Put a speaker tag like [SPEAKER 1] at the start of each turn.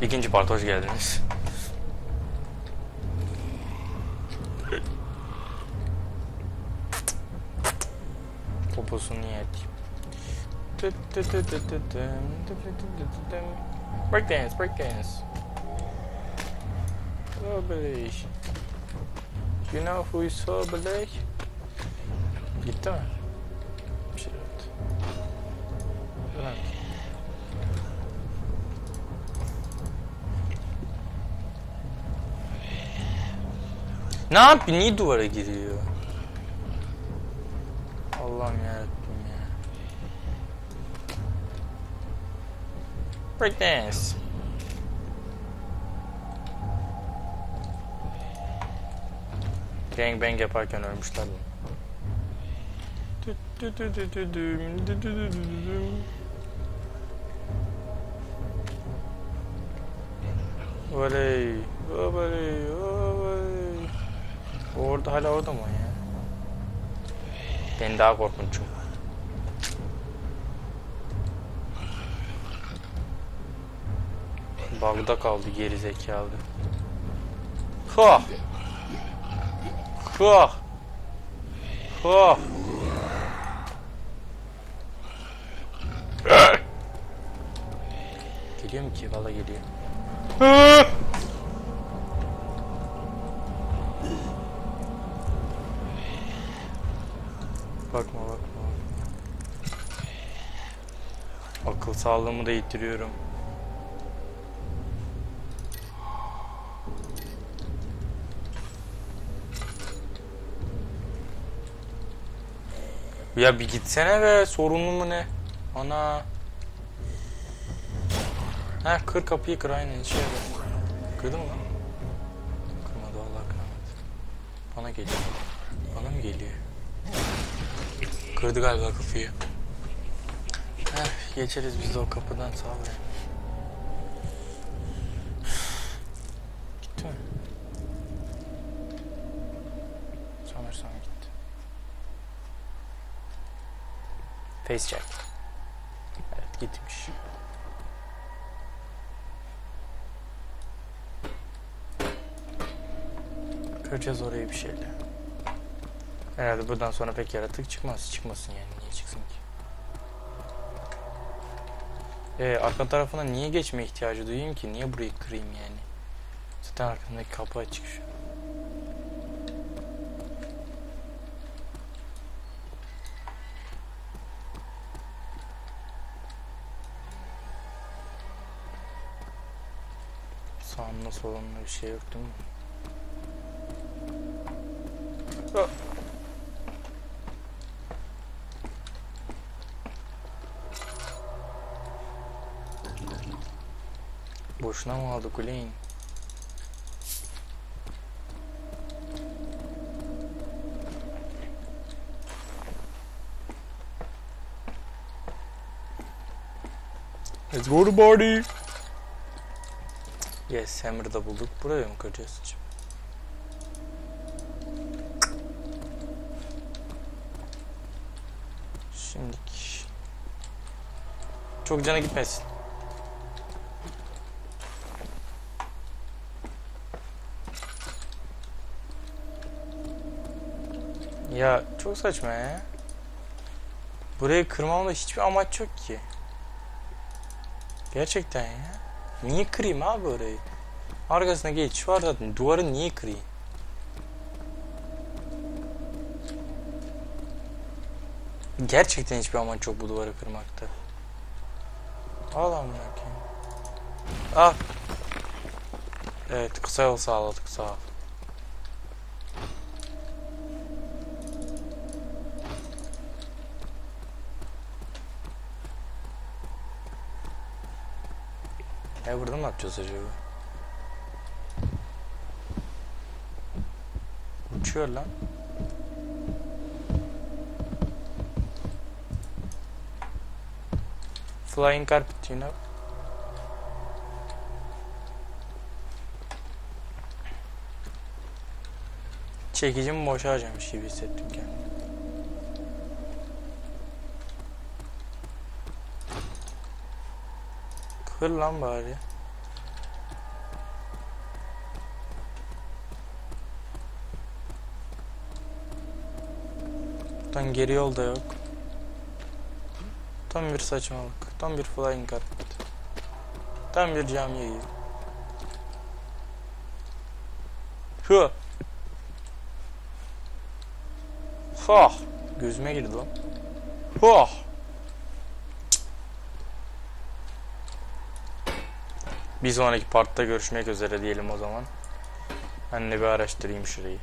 [SPEAKER 1] begin to part those gatherings. Compôs um niete. Breakdance, breakdance. Sobelich. You know who is Sobelich? Guitar. Shit. Like. Ne yapıyor? Niye duvara giriyor? Allah'ım yarabbim ya. Breakdance. Gangbang yaparken ölmüşler mi? Oley, oley. Orada hala orada mı ya? Ben daha korkunçum. Bagda kaldı geri zekalı. Ha. Ha. Ha. Geliyor mu ki? Valla geliyor. Bakma bakma. Akıl sağlığımı da yitiriyorum. Ya bir gitsene be sorunlu mu ne? Ana. Ha kır kapıyı kır aynen şey. Kırdın mı? Kırmadı Allah kırmadı. Bana geliyor. Bana mı geliyor? Kırdı galiba kapıyı. Heh, geçeriz biz de o kapıdan sağ ol. Gitti mi? Sanırsam gitti. Face check. Evet gitmiş. Kıracağız orayı bir şeyle. Herhalde buradan sonra pek yaratık çıkmaz. Çıkmasın yani. Niye çıksın ki? Ee, arka tarafına niye geçme ihtiyacı duyayım ki? Niye burayı kırayım yani? Zaten arkamdaki kapı açık şu. Sağımda solumda bir şey yok değil mi? Ah. Boşuna mı aldık uleyin? Let's go to party. Yes, Hammer'ı da bulduk. Buraya mı kıracağız acaba? Şimdilik. Çok cana gitmesin. Ya çok saçma ya. Burayı kırmamda hiçbir amaç yok ki. Gerçekten ya. Niye kırayım abi orayı? Arkasına geçiş var zaten. Duvarı niye kırayım? Gerçekten hiçbir amaç yok bu duvarı kırmakta. Al amına. Al. Evet kısa yol sağladık sağ ol. Ya burada ne yapacağız acaba? Uçuyor lan. Flying carpet, you know. Çekicimi boşa harcamış gibi hissettim kendimi. Kır lan bari. Tam geri yol da yok. Tam bir saçmalık. Tam bir flying carpet. Tam bir camiye gibi. Şu. Hah. Gözüme girdi lan. Hah. Bir sonraki partta görüşmek üzere diyelim o zaman. Ben de bir araştırayım şurayı.